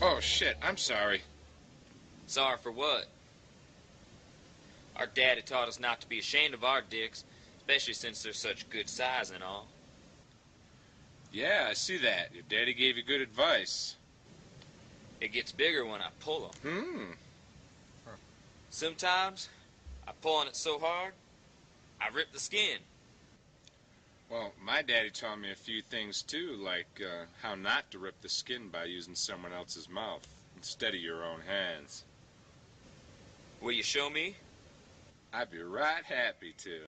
Oh, shit, I'm sorry. Sorry for what? Our daddy taught us not to be ashamed of our dicks, especially since they're such good size and all. Yeah, I see that. Your daddy gave you good advice. It gets bigger when I pull 'em. Hmm. Sometimes, I pull on it so hard, I rip the skin. My daddy taught me a few things too, like uh, how not to rip the skin by using someone else's mouth instead of your own hands. Will you show me? I'd be right happy to.